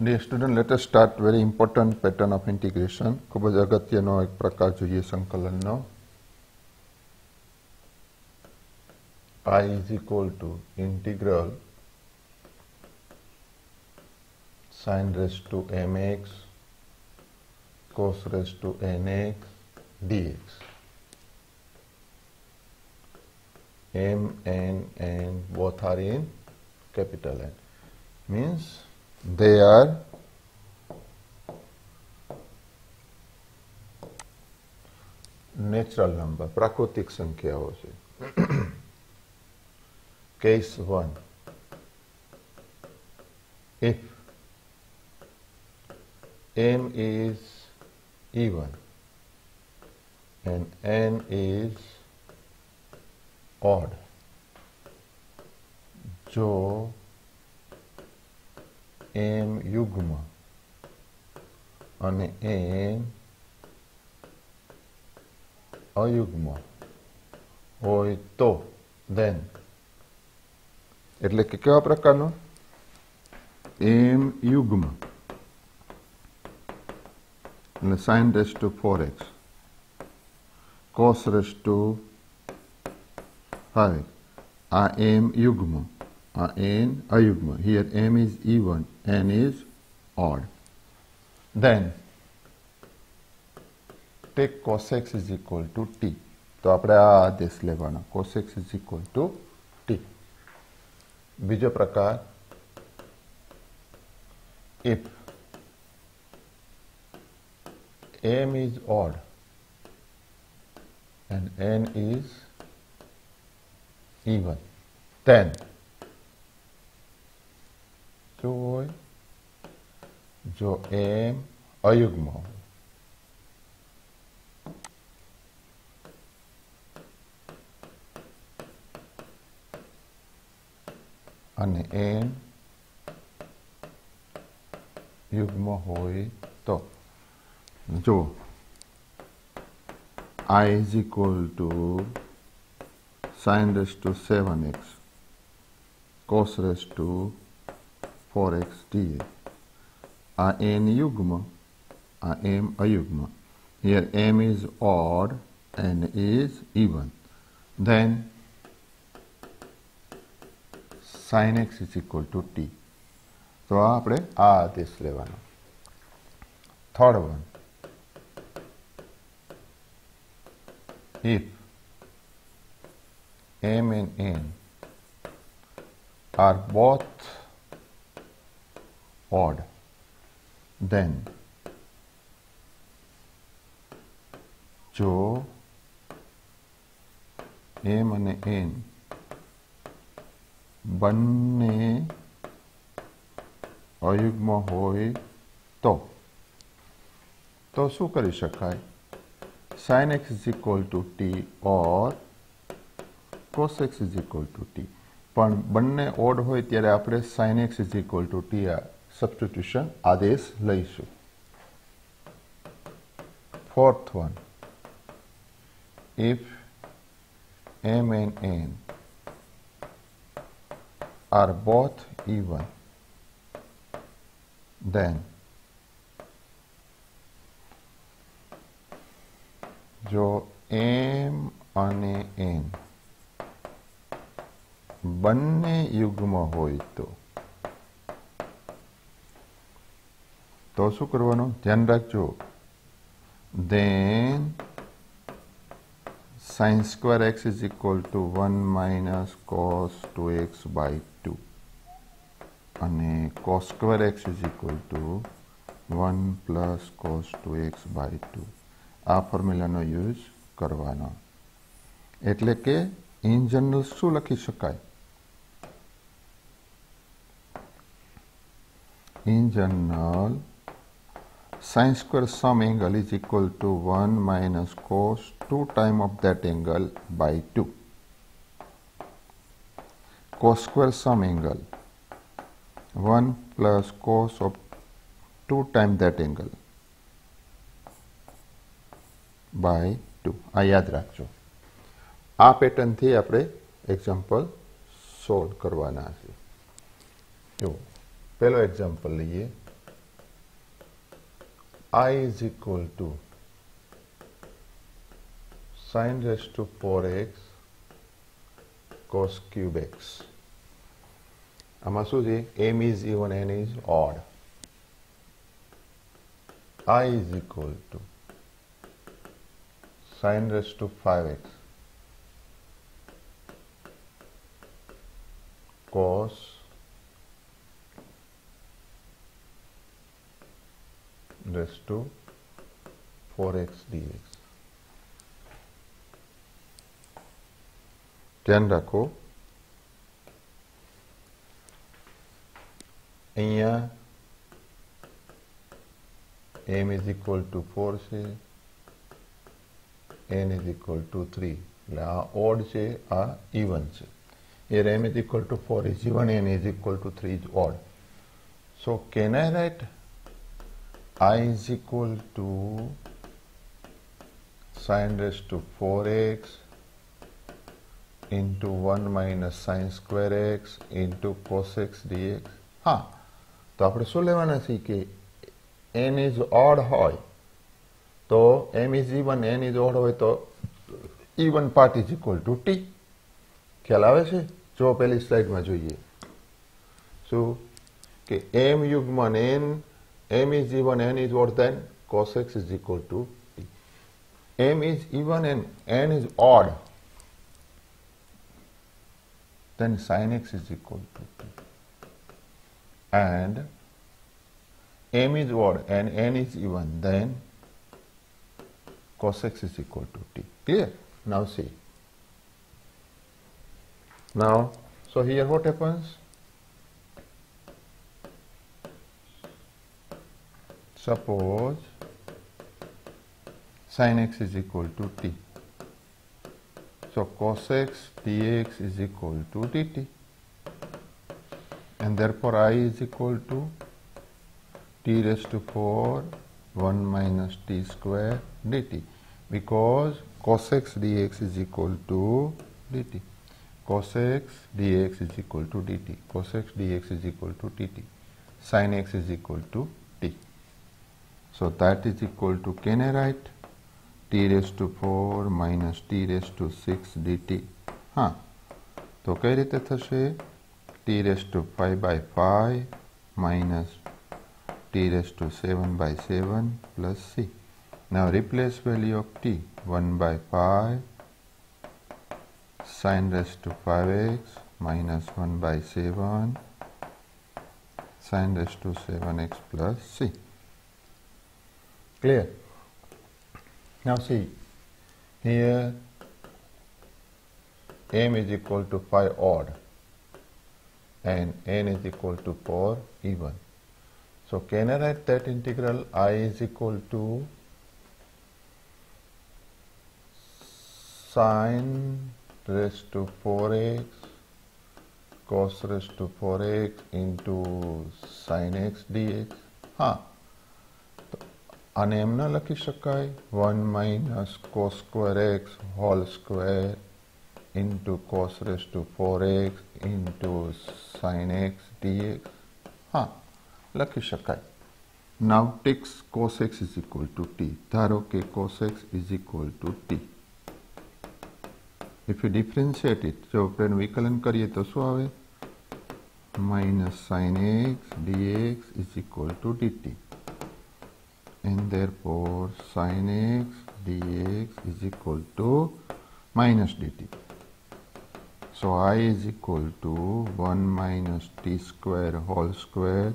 Dear student, let us start very important pattern of integration. ખૂબ જ અગત્યનો એક પ્રકાર જોઈએ સંકલનનો i is equal to integral sin raised to mx cos raised to nx dx. m, n, and both are in capital N. Means they are natural number, प्राकृतिक sankhya हो Case 1. If m is even and n is odd, जो m યુગ્મ અને n અયુગ્મ હોય તો then એટલે કે કેવા પ્રકારનો એમ યુગ્મ અને sine raise to four x cos raise two five આ એમ યુગ્મ આ N અયુગ્મ here M is even n is odd then tech cos x is equal to T તો આપણે આ આદેશ લેવાનો cos x is equal to T બીજો પ્રકાર if m is odd and n is even then શું હોય જો m અયુગ્મ હોય અને એન યુગ્મ હોય તો જો i is equal to sine raised to 7x cos raised to 4x dx આ n યુગ્મ આ m અયુગ્મ here m is odd and is even then sin x is equal to t તો આ આપણે આ આદેશ લેવાનો third one if m and n are both odd then જો m અને n બંને અયુગ્મ હોય તો તો શું કરી શકાય sin x is equal to t or cos x is equal to t પણ બંને ઓડ હોય ત્યારે આપણે sin x is equal to t substitution આદેશ લઈશું fourth one if m and n are both even then જો m અને n બંને યુગ્મ હોય તો તો શું કરવાનું? ધ્યાન રાખજો. Then sine square x is equal to one minus cos two x by two અને cos square x is equal to one plus cos two x by two આ ફોર્મ્યુલાનો યુઝ કરવાનો. એટલે કે ઇન જનરલ શું લખી શકાય? In general sin square sum angle is equal to 1 minus cos 2 time of that angle by 2. Cos square sum angle 1 plus cos of 2 time that angle by 2. આ યાદ રાખજો આ પેટર્નથી આપણે એક્ઝામ્પલ સોલ્વ કરવાના છે જો પહેલો એક્ઝામ્પલ લઈએ i is equal to sine raised to 4x cos cube x આમાં શું છે m is even n is odd i is equal to sine raised to 5x cos raised to 4x dx ધ્યાન રાખો અહીંયા m is equal to 4 છે n is equal to 3 એટલે આ odd છે આ ઇવન છે here m is equal to 4 is even n is equal to 3 is odd so can I write i is equal to sine raised to 4x into 1 minus sine square x into cos x dx હા તો આપણે શું લેવાના છીએ કે n is odd હોય તો m is even n is odd હોય તો even part is equal to t ખ્યાલ આવે છે જો પેલી સ્લાઇડમાં જોઈએ શું કે m યુગ્મન n m is even n is odd then cos x is equal to t m is even and n is odd then sin x is equal to t and m is odd and n is even then cos x is equal to t. Clear? Now see. Now so here what happens suppose sin x is equal to t. So cos x dx is equal to dt. And therefore i is equal to t raised to 4 1 minus t square dt. Because cos x dx is equal to dt. Cos x dx is equal to dt. Cos x dx is equal to dt. Sin x is equal to so that is equal to can I write t raised to 4 minus t raised to 6 dt હા તો કઈ રીતે થશે t raised to 5 by 5 minus t raised to 7 by 7 plus c. Now replace value of t 1 by 5 sine raised to 5x minus 1 by 7 sine raised to 7x plus c. Clear? Now see, here m is equal to 5 odd and n is equal to 4 even. So can I write that integral i is equal to sine raised to 4x cos raised to 4x into sine x dx હા આને એમ ન લખી શકાય one minus cos square x whole square into cos raise to four x into sine x dx હા લખી શકાય now takes cos x is equal to t ધારો કે cos x is equal to t if you differentiate it જો આપણે વિકલન કરીએ તો શું આવે minus sine x dx is equal to dt and therefore sin x dx is equal to minus dt. So i is equal to 1 minus t square whole square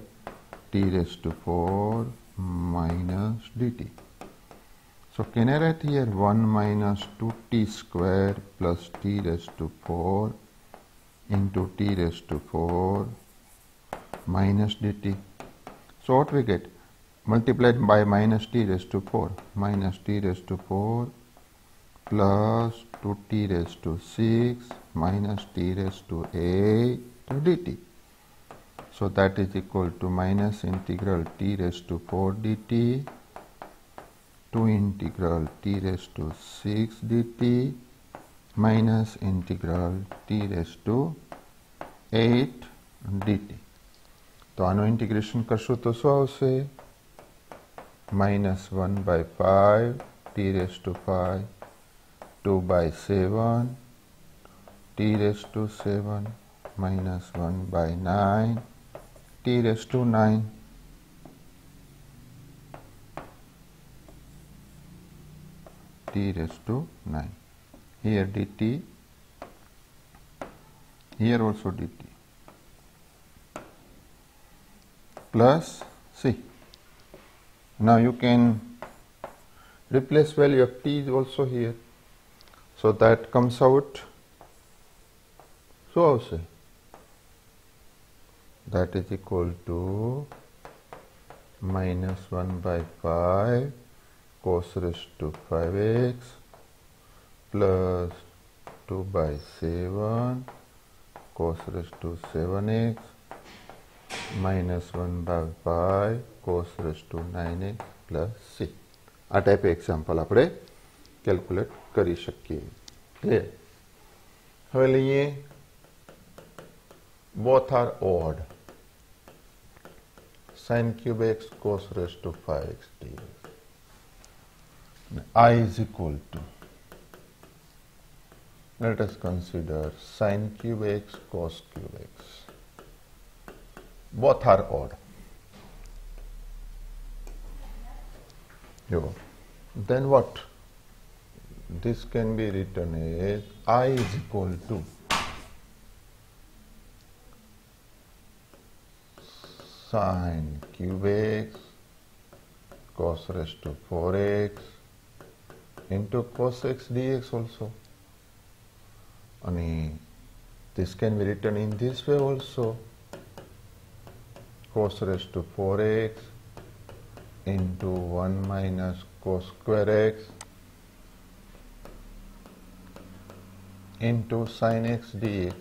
t raised to 4 minus dt. So can I write here 1 minus 2t square plus t raised to 4 into t raised to 4 minus dt. So what we get? multiplied by minus t raised to 4 minus t raised to 4 plus 2t raised to 6 minus t raised to 8 dt. So that is equal to minus integral t raised to 4 dt to integral t raised to 6 dt minus integral t raised to 8 dt. તો આનું integration કરશો તો શું આવશે minus 1 by 5 t raised to 5 2 by 7 t raised to 7 minus 1 by 9 t raised to 9 t raised to 9 here dt here also dt plus c now you can replace value of t is also here. So that comes out. So also. That is equal to minus 1 by 5 cos raised to 5x plus 2 by 7 cos raised to 7x minus 1 by 5 cos raised to 9x plus c આ type example આપણે calculate કરી શકીએ clear હવે લઈએ both are odd sin cube x cos raised to 5x dx i is equal to let us consider sin cube x cos cube x both are odd Yo. then what? This can be written as i is equal to sine cube x cos raised to 4x into cos x dx also. And this can be written in this way also cos raised to 4x into 1 minus cos square x into sin x dx.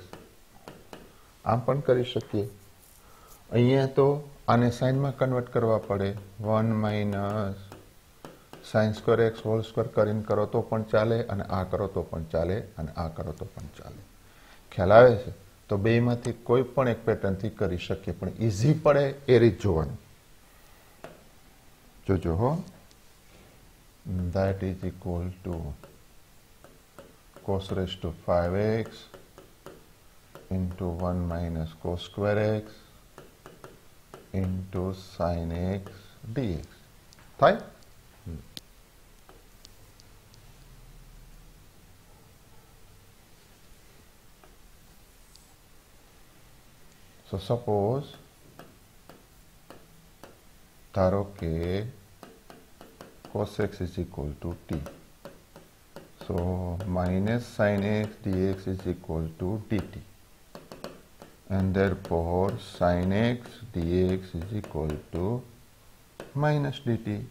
આમ પણ કરી શકીએ. અહીંયા તો આને સાઇનમાં convert કરવા પડે. One minus sine square x whole square કરીને કરો તો પણ ચાલે અને આ કરો તો પણ ચાલે અને આ કરો તો પણ ચાલે. ખ્યાલ આવે છે? તો બેમાંથી કોઈ પણ એક પેટર્નથી કરી શકીએ પણ ઇઝી પડે એ રીત જોવાની જોજો હો that is equal to cos raised to 5x into 1 minus cos square x into sin x dx થાય So suppose theta k cos x is equal to t. So minus sin x dx is equal to dt. And therefore sin x dx is equal to minus dt.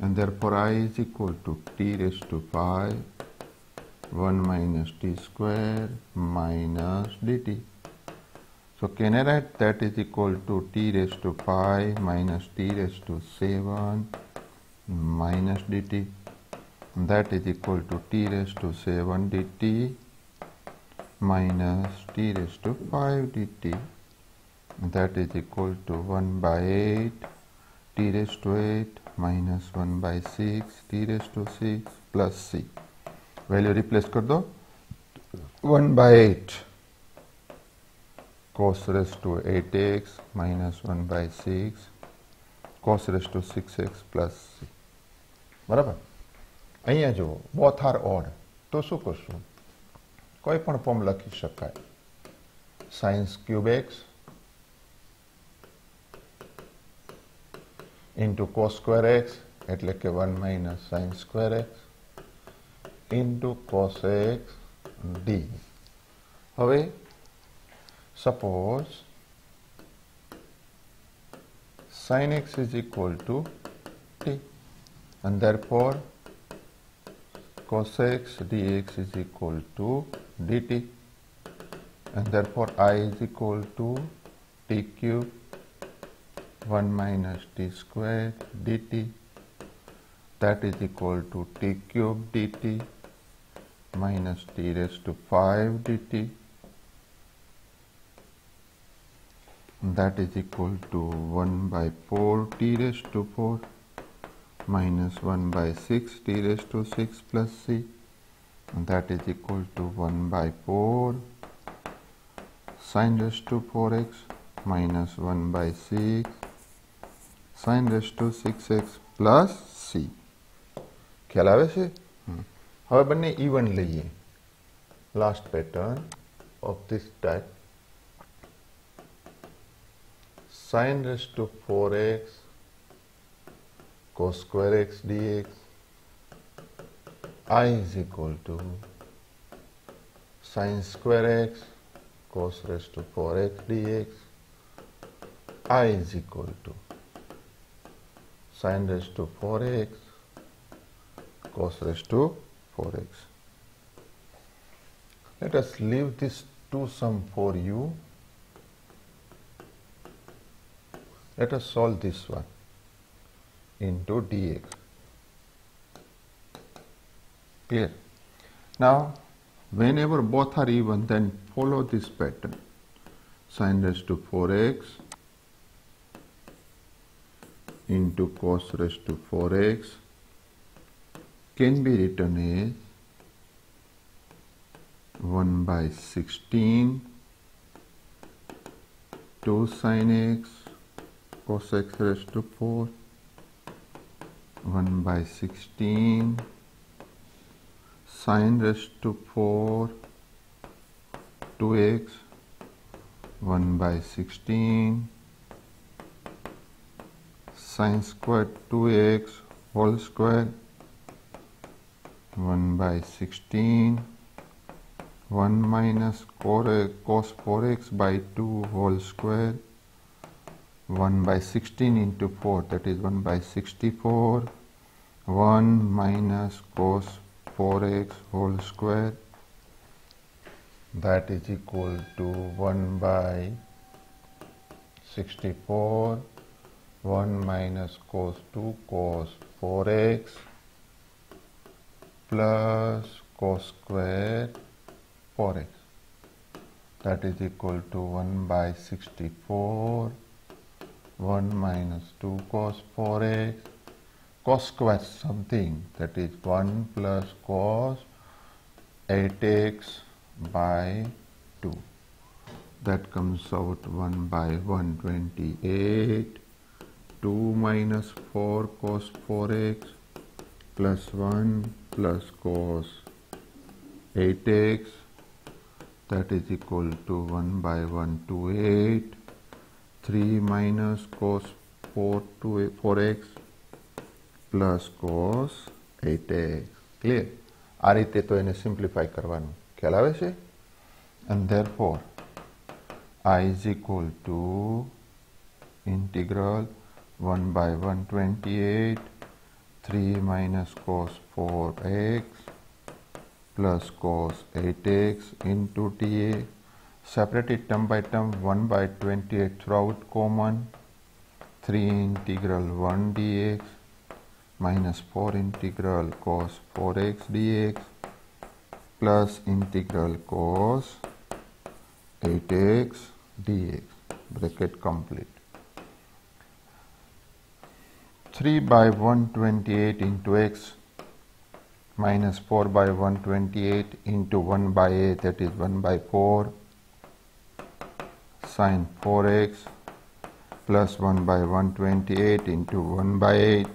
And therefore i is equal to t raised to 5 1 minus t square minus dt. so can I write that is equal to t raised to 5 minus t raised to 7 minus dt that is equal to t raised to 7 dt minus t raised to 5 dt that is equal to 1 by 8 t raised to 8 minus 1 by 6 t raised to 6 plus c value replace कर दो 1 by 8 cos raised to 8x minus 1 by 6 cos raised to 6x plus c બરાબર અહીંયા જુઓ both are odd તો શું કરશું કોઈ પણ ફોર્મ લખી શકાય sines cube x into cos square x એટલે કે one minus sine square x into cos x d હવે suppose sin x is equal to t and therefore cos x dx is equal to dt and therefore i is equal to t cube 1 minus t square dt. That is equal to t cube dt minus t raised to 5 dt that is equal to 1 by 4 t raised to 4 minus 1 by 6 t raised to 6 plus c and that is equal to 1 by 4 sine raised to 4x minus 1 by 6 sine raised to 6x plus c ખ્યાલ આવે છે હવે બંને even લઈએ last pattern of this type sine raised to 4x cos square x dx i is equal to sine square x cos raised to 4x dx i is equal to sine raised to 4x cos raised to 4x. Let us leave this two sum for you. Let us solve this one into dx. Clear? Now, whenever both are even, then follow this pattern. Sine raised to 4x into cos raised to 4x can be written as 1 by 16 2 sine x cos x raised to 4 1 by 16 sine raised to 4 2x 1 by 16 sine squared 2x whole square 1 by 16 1 minus cos 4x by 2 whole square 1 by 16 into 4 that is 1 by 64 1 minus cos 4x whole square that is equal to 1 by 64 1 minus cos 2 cos 4x plus cos square 4x that is equal to 1 by 64 1 minus 2 cos 4x cos square something that is 1 plus cos 8x by 2 that comes out 1 by 128 2 minus 4 cos 4x plus 1 plus cos 8x that is equal to 1 by 1 to 8 3 minus cos 4 to 4x plus cos eight x clear આ રીતે તો એને simplify કરવાનું ખ્યાલ આવે છે and therefore I is equal to integral one by one twenty eight 3 minus cos 4x plus cos 8x into dA. Separate it term by term 1 by 28 throughout common 3 integral 1 dx minus 4 integral cos 4x dx plus integral cos 8x dx bracket complete. 3 by 128 into x minus 4 by 128 into 1 by 8 that is 1 by 4 sine 4x plus 1 by 128 into 1 by 8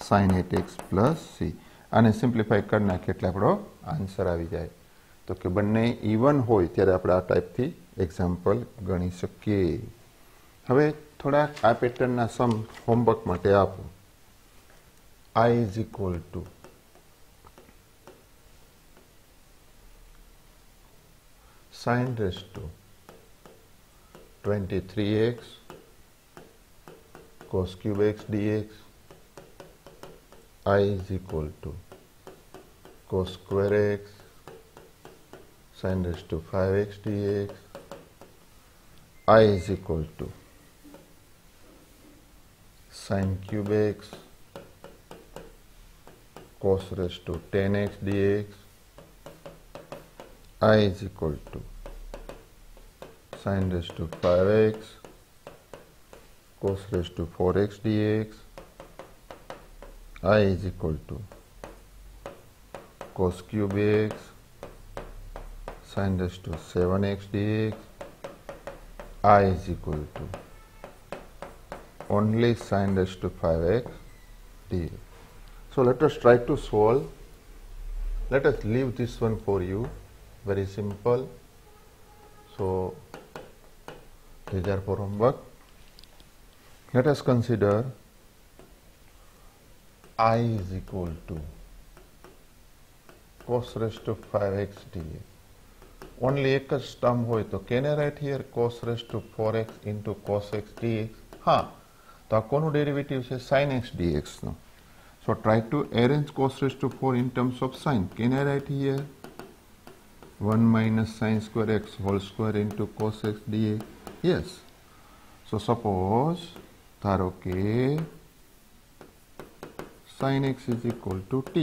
sine 8x plus c આને simplify કરી નાખીએ એટલે આપણો answer આવી જાય તો કે બંને ઇવન હોય ત્યારે આપણે આ ટાઈપથી એક્ઝામ્પલ ગણી શકીએ હવે થોડાક આ પેટર્નના સમ હોમવર્ક માટે આપો I is equal to sin raised to 23x cos cube x dx i is equal to cos square x sin raised to 5x dx i is equal to sin cube x cos raised to 10x dx i is equal to sine raised to 5x cos raised to 4x dx i is equal to cos cube x sine raised to 7x dx i is equal to only sine raised to 5x dx. So let us try to solve. Let us leave this one for you. Very simple. So these are for homework. Let us consider i is equal to cos raised to 5x dx. Only એક જ term હોય તો can I write here cos raised to 4x into cos x dx? હા તો આ કોનું derivative છે sin x dx no so try to arrange cos raised to 4 in terms of sin can I write here 1 minus sin square x whole square into cos x dx yes so suppose ધારો કે sin x is equal to t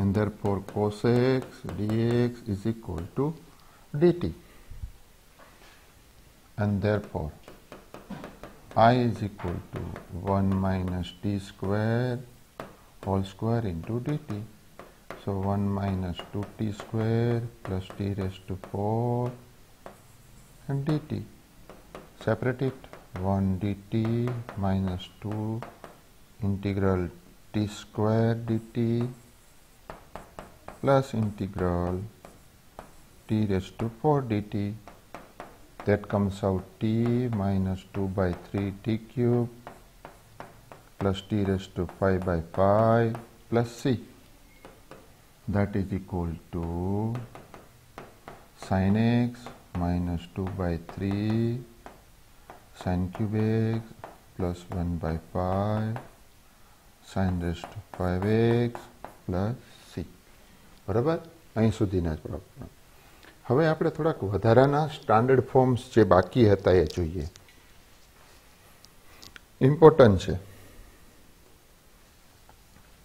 and therefore cos x dx is equal to dt and therefore i is equal to 1 minus t square whole square into dt. So 1 minus 2t square plus t raised to 4 and dt. Separate it. 1 dt minus 2 integral t square dt plus integral t raised to 4 dt. That comes out t minus 2 by 3 t cube plus t raised to 5 by 5 plus c. That is equal to sin x minus 2 by 3 sin cube x plus 1 by 5 sin raised to 5x plus c બરાબર અહીં સુધીના જ પ્રશ્ન હવે આપણે થોડાક વધારાના standard forms જે બાકી હતા એ જોઈએ ઇમ્પોર્ટન્ટ છે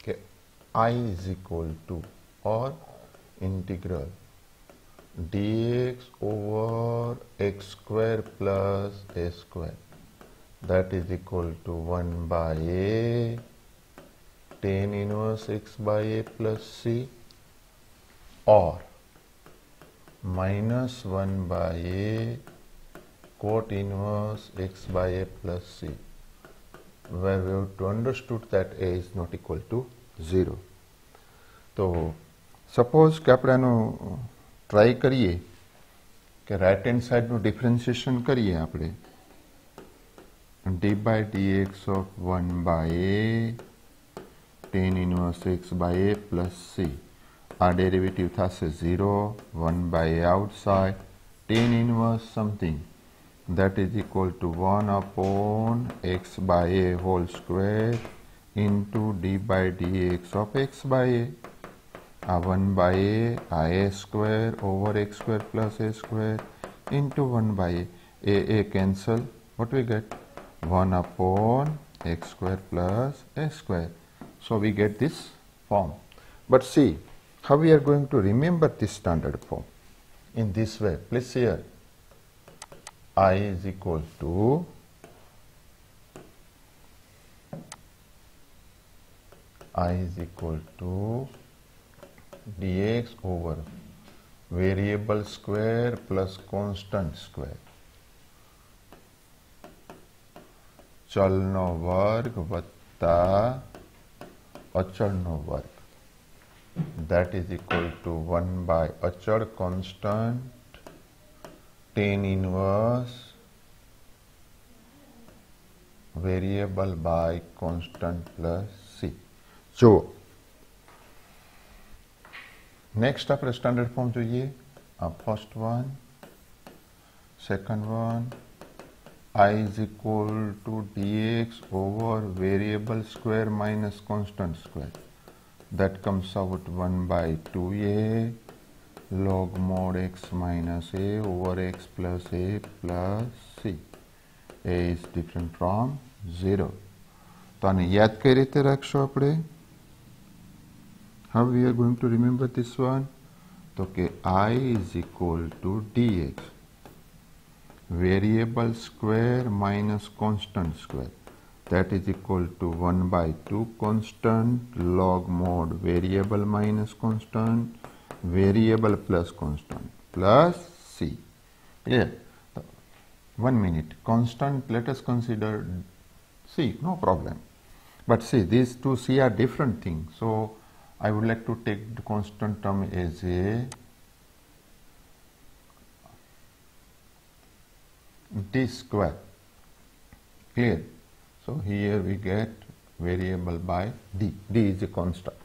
કે I is equal to or integral dx over x square plus a square that is equal to 1 by a tan inverse x by a plus c or minus 1 by a cot inverse x by a plus c where we have to understood that a is not equal to 0 તો suppose કે આપણે આનું try કરીએ કે right hand સાઈડનું differentiation કરીએ આપણે d by d x of one by a tan inverse x by a plus c આ derivative થશે 0 1 by outside tan inverse something that is equal to 1 upon x by a whole square into d by dx of x by a a 1 by a a square over x square plus a square into 1 by a. A a cancel. What we get? 1 upon x square plus a square. So we get this form. But see how we are going to remember this standard form? In this way, please here, I is equal to I is equal to dx over variable square plus constant square. चल नो वर्ग वत्ता अचल नो वर्ग. That is equal to one by अचल constant tan inverse variable by constant plus c जो next આપણે સ્ટાન્ડર્ડ ફોર્મ જોઈએ આ first one second one i is equal to dx over variable square minus constant square that comes out 1 by 2a log mod x minus a over x plus a plus c a is different from 0 તો આને યાદ કઈ રીતે રાખશો આપણે How we are going to remember this one? તો કે i is equal to dx. Variable square minus constant square. That is equal to 1 by 2 constant log mod variable minus constant variable plus constant plus c. Yeah one minute. Constant let us consider c. No problem. But see these two c are different things. So i would like to take the constant term as a d square clear so here we get variable by d. d is a constant.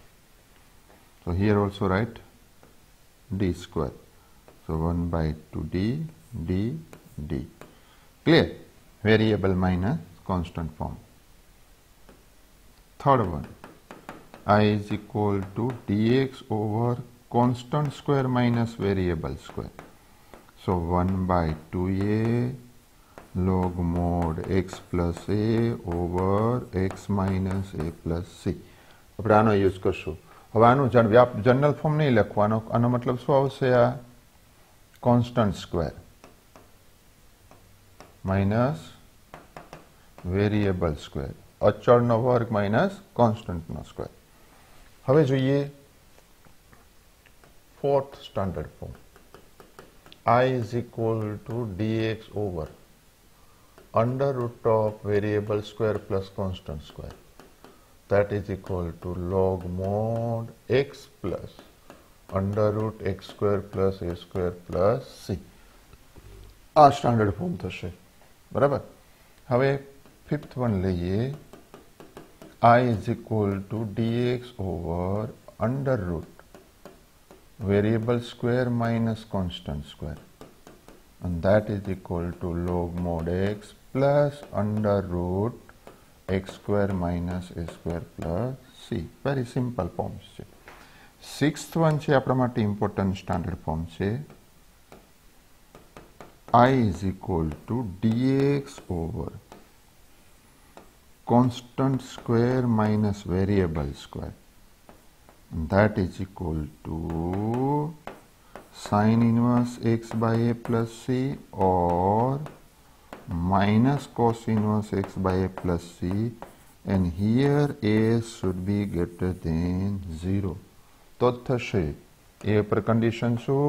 So here also write d square. So 1 by 2d, d, d. Clear? Variable minus constant form. Third one, i is equal to dx over constant square minus variable square. So 1 by 2a log mod x plus a over x minus a plus c આપણે આનો use કરશું હવે આનું general form નહીં લખવાનો આનો મતલબ શું આવશે આ constant square minus variable square અચળનો વર્ગ માઇનસ કોન્સ્ટન્ટનો સ્ક્વેર હવે જોઈએ fourth standard form i is equal to dx over under root of variable square plus constant square that is equal to log mod x plus under root x square plus a square plus c આ standard form થશે બરાબર હવે fifth one લઈએ i is equal to dx over under root variable square minus constant square and that is equal to log mod x plus under root x square minus a square plus c. Very simple forms છે sixth one છે આપણા માટે important standard form છે i is equal to dx over constant square minus variable square and that is equal to sine inverse x by a plus c or minus cos inverse x by a plus c and here a should be greater than 0 તો થશે એ પર condition શું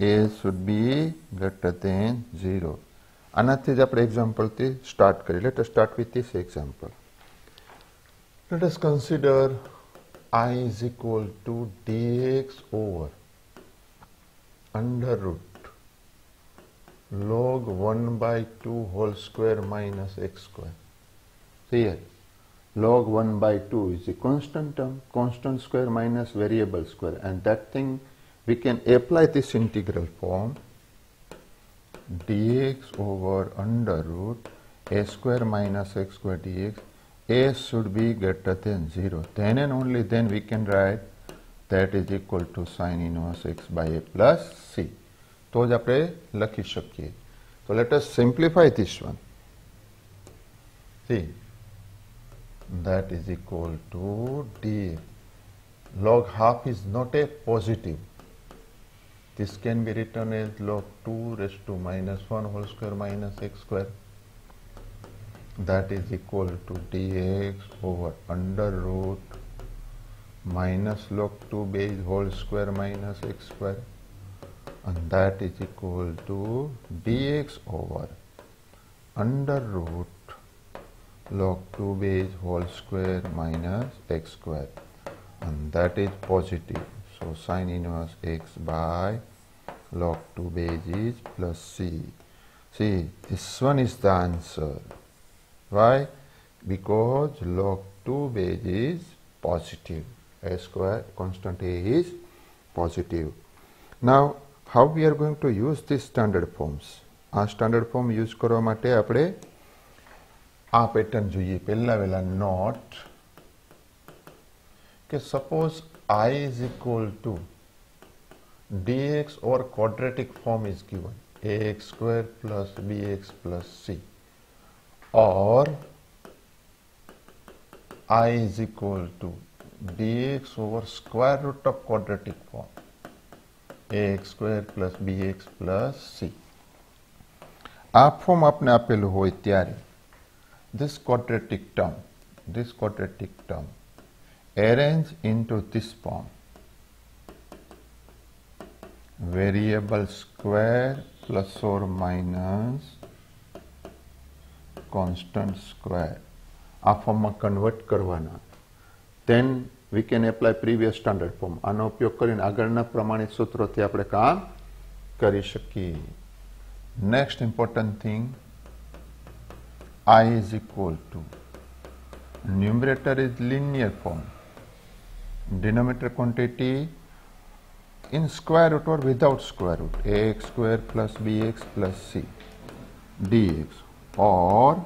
એ should B greater than zero આનાથી જ આપણે એક્ઝામ્પલથી start કરીએ let start with this example let us consider i is equal to dx over under root log 1 by 2 whole square minus x square. See here, log 1 by 2 is a constant term, constant square minus variable square and that thing we can apply this integral form dx over under root a square minus x square dx a should be greater than 0 then and only then we can write that is equal to sine inverse x by a plus c તો જ આપણે લખી શકીએ તો let us simplify this one see that is equal to d log half is not a positive this can be written as log 2 raised to minus 1 whole square minus x square. That is equal to dx over under root minus log 2 base whole square minus x square. And that is equal to dx over under root log 2 base whole square minus x square. And that is positive so sine inverse x by log 2 base is plus c see this one is the answer why because log 2 base is positive a square constant a is positive now how we are going to use this standard forms આ standard form use કરવા માટે આપણે આ pattern જોઈએ પહેલા વહેલા not કે suppose I is equal to dx or quadratic form is given ax square plus bx plus c or i is equal to dx over square root of quadratic form ax square plus bx plus c આ form આપને આપેલું હોય ત્યારે this quadratic term this quadratic term arrange into this form variable square plus or minus constant square આ ફોર્મમાં convert કરવાના then we can apply previous standard form આનો ઉપયોગ કરીને આગળના પ્રમાણિત સૂત્રોથી આપણે કામ કરી શકીએ next important thing i is equal to numerator is linear form denominator quantity in square root or without square root. ax square plus bx plus c. dx. Or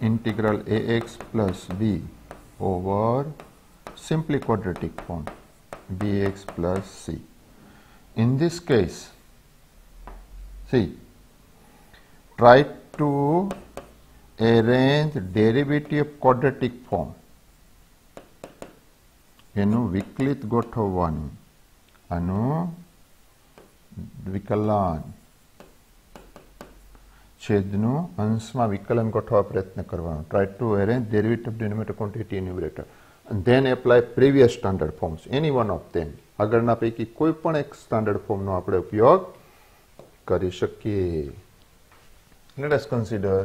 integral ax plus b over simply quadratic form bx plus c. In this case, see, try to arrange derivative of quadratic form એનું વિકલિત ગોઠવવાનું આનું વિકલન છેદનું અંશમાં વિકલન ગોઠવવા પ્રયત્ન કરવાનો try to arrange derivative denominator quantity numerator and then apply previous standard forms any one of them આગળના પૈકી કોઈ પણ એક સ્ટાન્ડર્ડ ફોર્મનો આપણે ઉપયોગ કરી શકીએ let us consider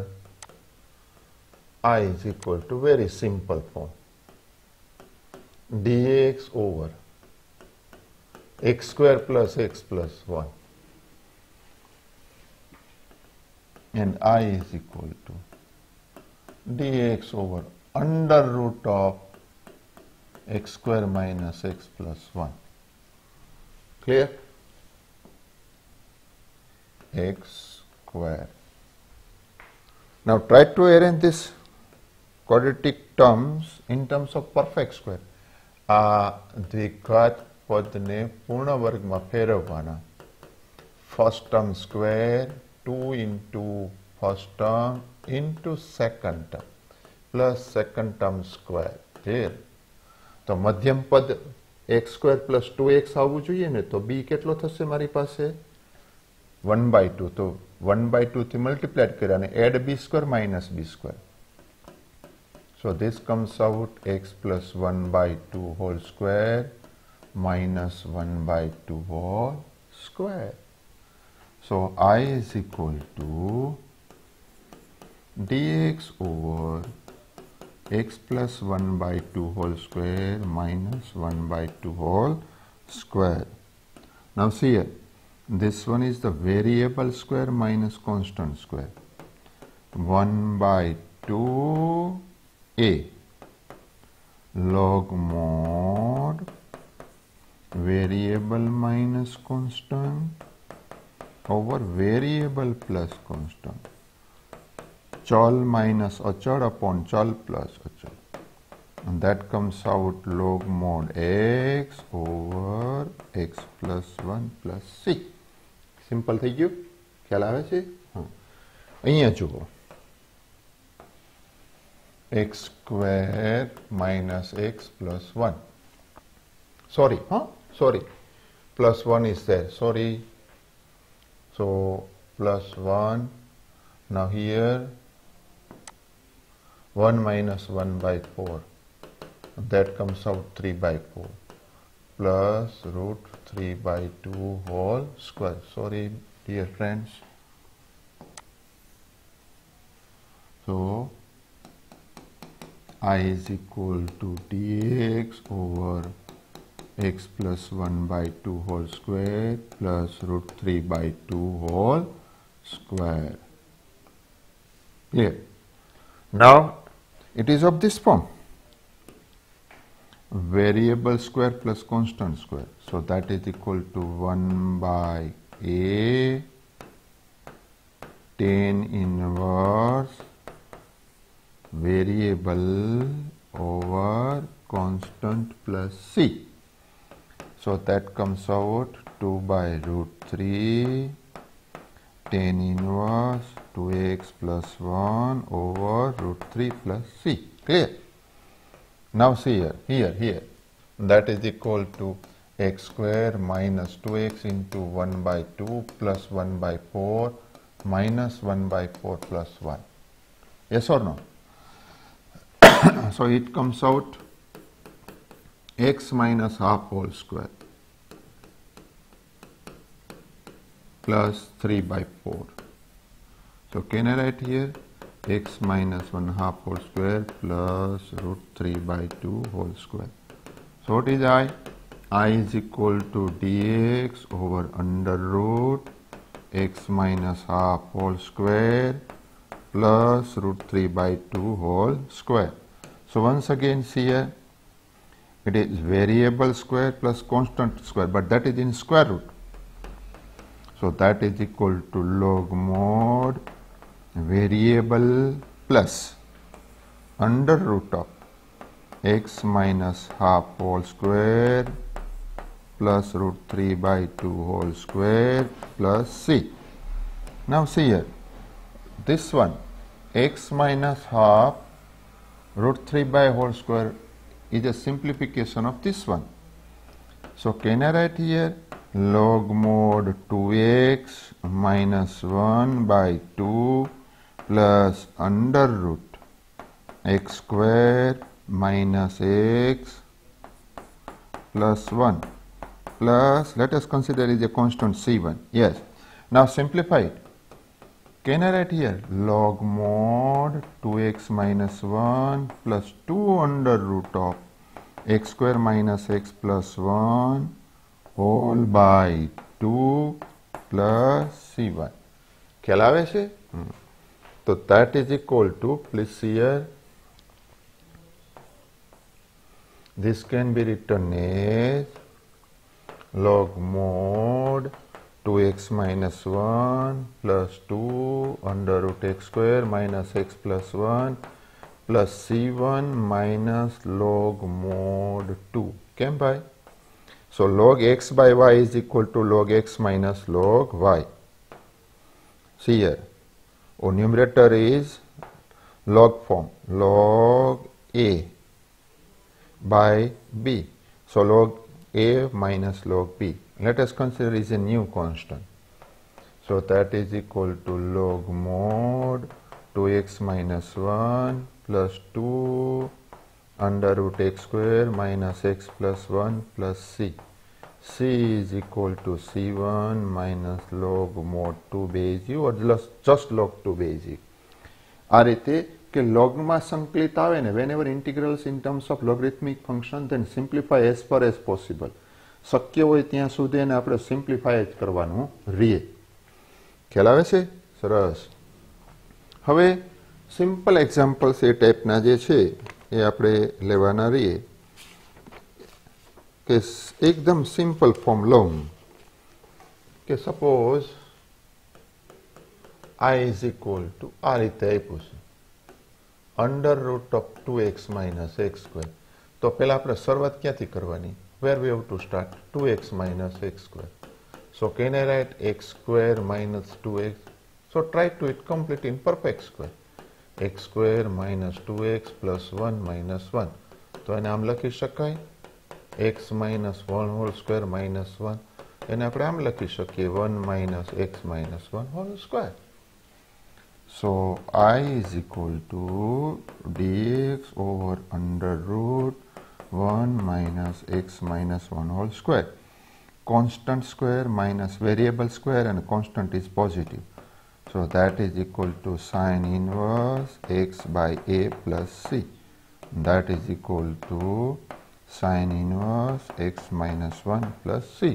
i is equal to very simple form dx over x square plus x plus 1 and i is equal to dx over under root of x square minus x plus 1. Clear? x square. Now try to arrange this quadratic terms in terms of perfect square. આ દ્વિઘાત પદને પૂર્ણ વર્ગમાં ફેરવવાના first term square two into first term into second term plus second term square clear તો મધ્યમ પદ x square plus two x આવવું જોઈએ ને તો બી કેટલો થશે મારી પાસે વન બાય ટુ તો વન બાય ટુથી મલ્ટીપ્લાય કર્યા અને add b square minus b square So this comes out x plus 1 by 2 whole square minus 1 by 2 whole square. So I is equal to dx over x plus 1 by 2 whole square minus 1 by 2 whole square. Now see here, this one is the variable square minus constant square. 1 by 2 2a log mod variable minus constant over variable plus constant. chal minus achal upon chal plus achal. And that comes out log mod x over x plus 1 plus c. Simple થઈ ગયું ખ્યાલ આવે છે હા અહીંયા જુઓ x square minus x plus 1. Sorry, huh? Sorry. Plus 1 is there. Sorry. So, plus 1. Now here, 1 minus 1 by 4. That comes out 3 by 4 plus root 3 by 2 whole square. Sorry, dear friends. So, i is equal to dx over x plus 1 by 2 whole square plus root 3 by 2 whole square. Clear? Now it is of this form. Variable square plus constant square. So that is equal to 1 by a tan inverse variable over constant plus c so that comes out 2 by root 3 tan inverse 2x plus 1 over root 3 plus c. Clear? Now see here, here, here. That is equal to x square minus 2x into 1 by 2 plus 1 by 4 minus 1 by 4 plus 1. Yes or no? So it comes out x minus half whole square plus 3 by 4. So can I write here x minus 1 half whole square plus root 3 by 2 whole square. So what is i? i is equal to dx over under root x minus half whole square plus root 3 by 2 whole square. So once again see here it is variable square plus constant square but that is in square root. So that is equal to log mod variable plus under root of x minus half whole square plus root 3 by 2 whole square plus c. Now see here, this one x minus half root 3 by whole square is a simplification of this one. So can I write here log mod 2x minus 1 by 2 plus under root x square minus x plus 1 plus let us consider is a constant c1 yes. Now simplify it can I write here log mod 2x minus 1 plus 2 under root of x square minus x plus 1 whole by 2 plus c1 ખ્યાલ આવે છે so that is equal to, please see here, this can be written as log mod 2x minus 1 plus 2 under root x square minus x plus 1 plus c1 minus log mod 2 came by. So log x by y is equal to log x minus log y. See here or numerator is log form log a by b. So log a minus log b Let us consider is a new constant. So that is equal to log mod 2x minus 1 plus 2 under root x square minus x plus 1 plus c. c is equal to c1 minus log mod 2 base u or just log 2 base u આ રીતે કે લોગમાં સંકલિત આવે ને van ever integrals in terms of લોગરિથમિક function then simplify as fur as possible શક્ય હોય ત્યાં સુધી એને આપણે સિમ્પ્લિફાય જ કરવાનું રીએ. ખ્યાલ આવે છે? સરસ. હવે સિમ્પલ એક્ઝામ્પલ્સ એ ટાઈપના જે છે, એ આપણે લેવાના રહીએ કે એકદમ સિમ્પલ ફોર્મ લઉં. કે suppose I is equal to આ રીતે આપ્યું છે. Under root of two x minus x square તો પહેલાં આપણે શરૂઆત ક્યાંથી કરવાની? વેર we have to start two x minus x square so can I right x square minus two x so try two it complete in perfect square x square minus two x plus one minus one તો એને આમ લખી શકાય x minus one whole square minus one એને આપણે આમ લખી શકીએ one minus x minus one whole square So i is equal to dx over under root 1 minus x minus 1 whole square. Constant square minus variable square and constant is positive. So that is equal to sine inverse x by a plus c. That is equal to sine inverse x minus one plus c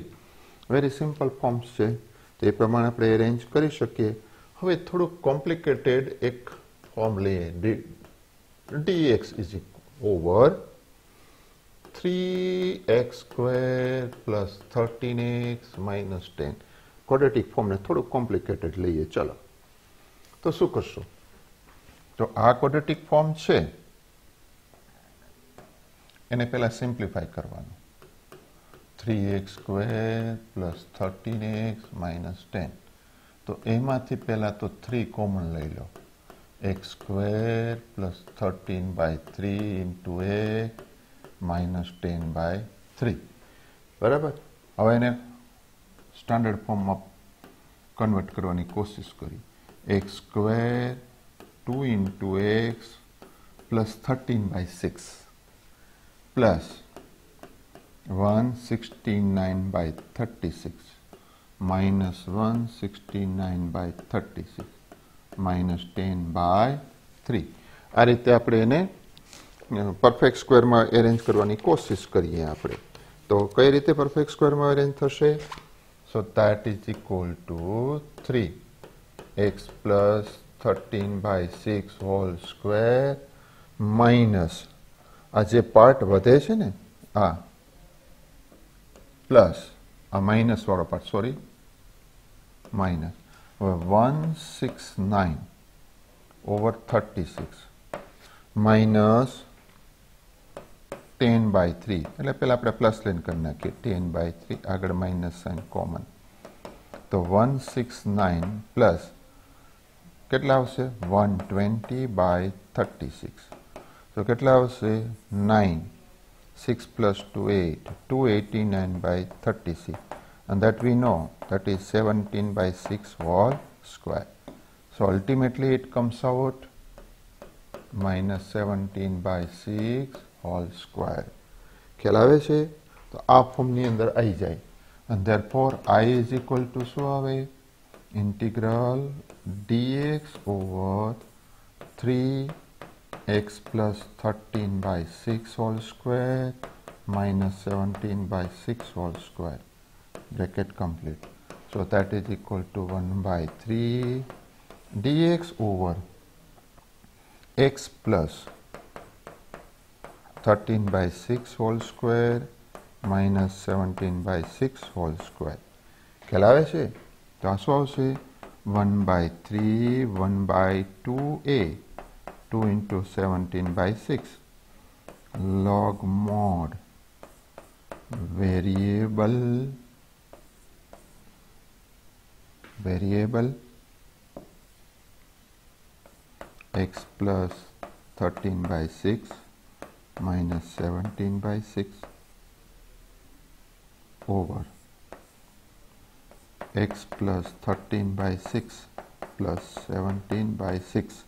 very simple forms છે તે પ્રમાણે આપણે arrange કરી શકીએ હવે થોડુંક complicated એક form લઈએ D x is over three x square plus thirteen x minus ten quadratic ફોર્મને થોડું કોમ્પ્લિકેટેડ લઈએ, ચલો. તો શું કરશું? તો આ ક્વોડ્રેટિક ફોર્મ છે, એને પહેલાં સિમ્પ્લિફાય કરવાનું. Three x square plus thirteen x minus ten તો એમાંથી પહેલાં તો થ્રી કોમન લઈ લો. X square plus thirteen by three into એક માઇનસ ટેન બાય થ્રી બરાબર હવે એને સ્ટાન્ડર્ડ ફોર્મમાં કન્વર્ટ કરવાની કોશિશ કરી x square 2 into x plus 13 by 6 plus 169 by 36 minus 169 by 36 minus 10 by 3 આ રીતે આપણે એને પરફેક્ટ સ્ક્વેરમાં એરેન્જ કરવાની કોશિશ કરીએ આપણે તો કઈ રીતે પરફેક્ટ સ્ક્વેરમાં અરેન્જ થશે so that is equal to three x plus thirteen by six whole square minus આ જે પાર્ટ વધે છે ને આ પ્લસ આ માઇનસ વાળો પાર્ટ સોરી માઇનસ હવે one six nine over thirty six minus ten by three એટલે પહેલાં આપણે પ્લસ લઈને કરી નાખીએ ટેન બાય થ્રી આગળ માઇનસ સાઇન કોમન તો વન સિક્સ નાઇન પ્લસ કેટલા આવશે one twenty by thirty six તો કેટલા આવશે nine six plus two at two eighty nine by thirty six and that we know that is 17 by 6 whole square. So ultimately it comes out minus 17 by 6 hall square ખ્યાલ આવે છે તો આ ફોર્મની અંદર આવી જાય અને therefore I is equal to શું આવે integral dx over three x plus thirteen by six whole square minus 17 by 6 whole square bracket complete so that is equal to 1 by 3 dx over x plus 13 by 6 whole square minus 17 by 6 whole square ખ્યાલ આવે છે તો આ શું આવશે one by three one by two A two into seventeen by six log mod variable variable x plus 13 by 6 minus 17 by 6 over x plus 13 by 6 plus 17 by 6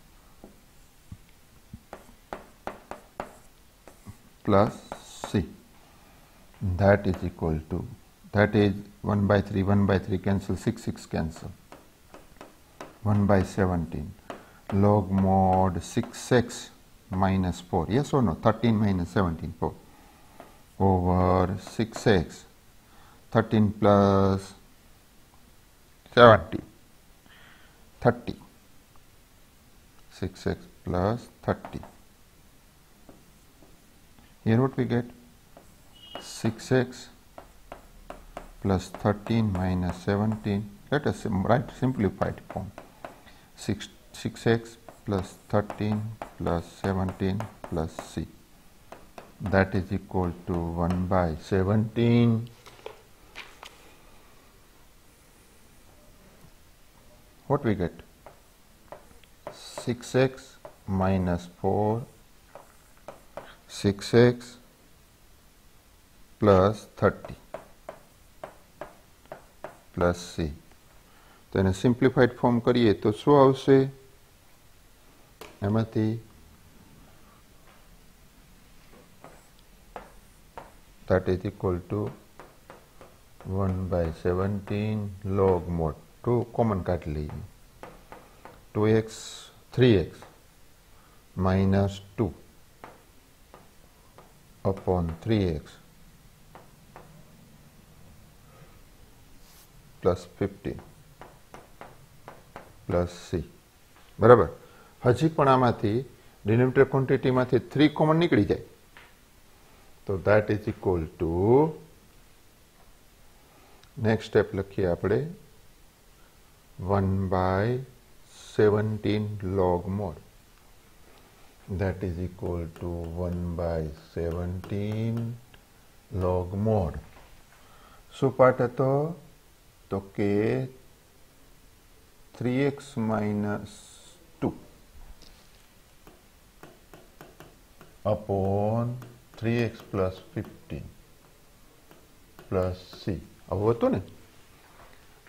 plus c. That is equal to that is 1 by 3 1 by 3 cancel 6 6 cancel. 1 by 17 log mod 6x minus 4. Yes or no? 13 minus 17, 4. Over 6x. 13 plus 70. 30. 6x plus 30. Here what we get? 6x plus 13 minus 17. Let us write simplified form. 6, 6x plus 13 plus 17 plus c that is equal to 1 by 17 what we get 6x minus 4 6x plus thirty plus C તો એને simplified form કરીએ તો શું આવશે Amati. That is equal to 1 by 17 log mod 2 common cut 2x 3x minus 2 upon 3x plus fifty plus c. Whatever. હજી પણ આમાંથી denominator ક્વોન્ટિટીમાંથી three common નીકળી જાય તો that is equal to next step લખીએ આપણે one by seventeen log mod that is equal to 1 by 17 log mod શું part હતો તો કે 3x minus upon 3x plus 15 plus c આવું હતું ને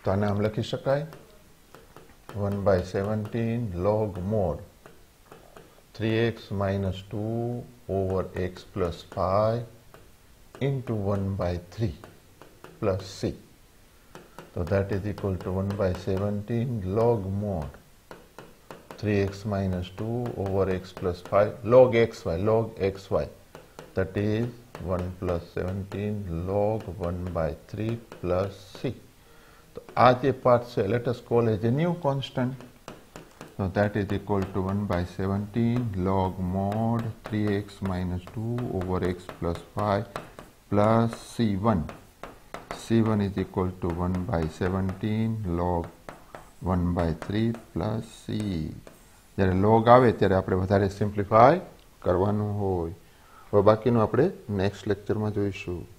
તો આને આમ લખી શકાય 1 by 17 log mod 3x minus 2 over x plus 5 into 1 by 3 plus c. So that is equal to 1 by 17 log mod 3x minus 2 over x plus 5 log xy log xy that is 1 plus 17 log 1 by 3 plus c. So as a part say let us call as a new constant. So that is equal to 1 by 17 log mod 3x minus 2 over x plus 5 plus c1 c1 is equal to 1 by 17 log 1 by 3 plus c જ્યારે log આવે ત્યારે આપણે વધારે simplify કરવાનું હોય. હવે બાકીનું આપણે નેક્સ્ટ લેક્ચરમાં જોઈશું.